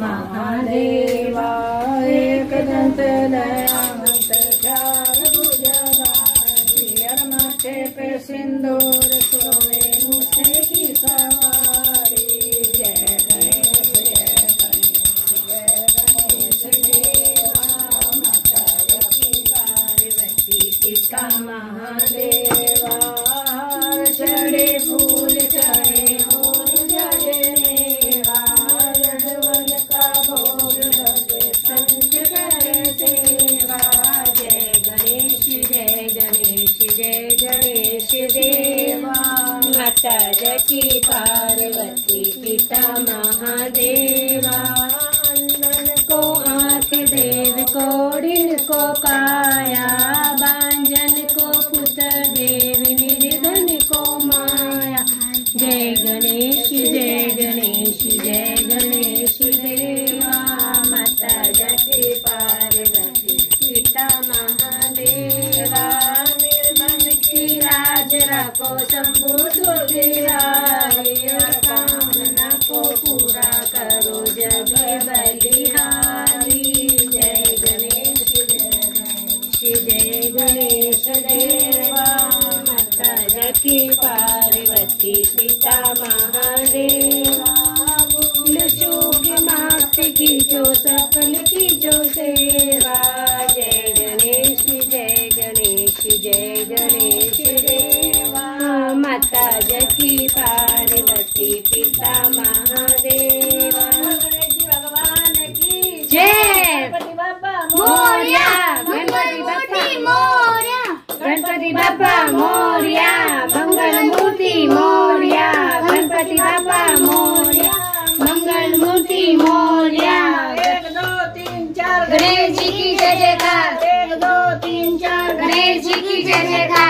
महादेवाय एकदन्त दयामन्त चारुभुजवा श्रीयर्मथे पे सिन्दूर सोने मुसे की सवारी जय गणेश जय गणेश जय की सारी वती महादेवा देवा। माता जकी पार्वती पिता महादेवा। को आँख देव को, ऋण को काया। बांजन को पुत्र देव, निर्धन को माया। जय गणेश रखो शंभु और कामना को पूरा करो जग बलिहारी जय गणेश जय गणेश देवा माता जकी पार्वती पिता महादेवा भूल चूक मात की जो सकल की जो सेवा जय। जकी पार्वती पिता महादेवा। भगवान की जय। गणपति बाबा मोर्या। गणपति बाबा मोर्या। गणपति बाबा मोर्या। मंगल मूर्ति मोर्या। गणपति बाबा मोर्या। मंगल मूर्ति मोर्या। एक दो तीन चार। गणेश जी की जय जयकार। एक दो तीन चार। गणेश जी की जय जयकार।